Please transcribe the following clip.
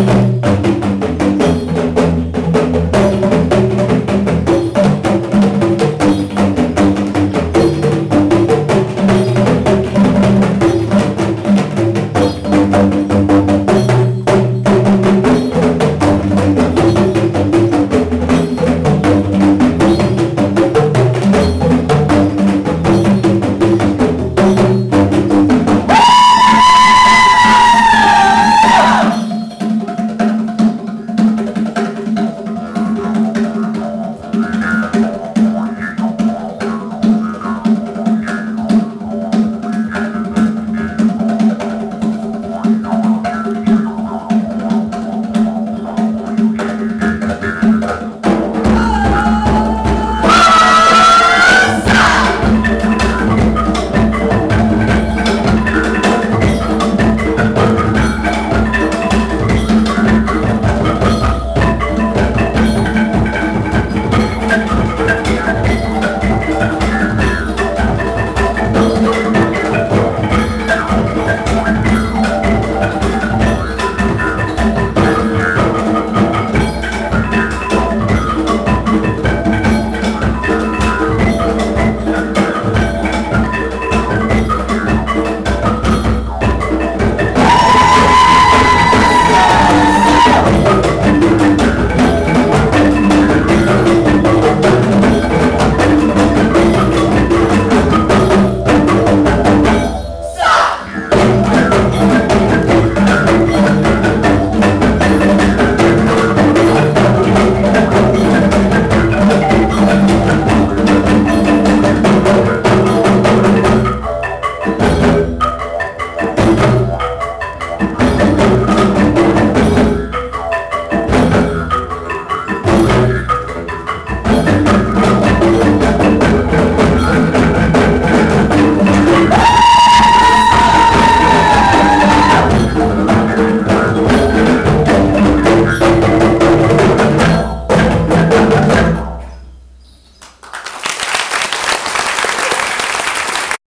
Música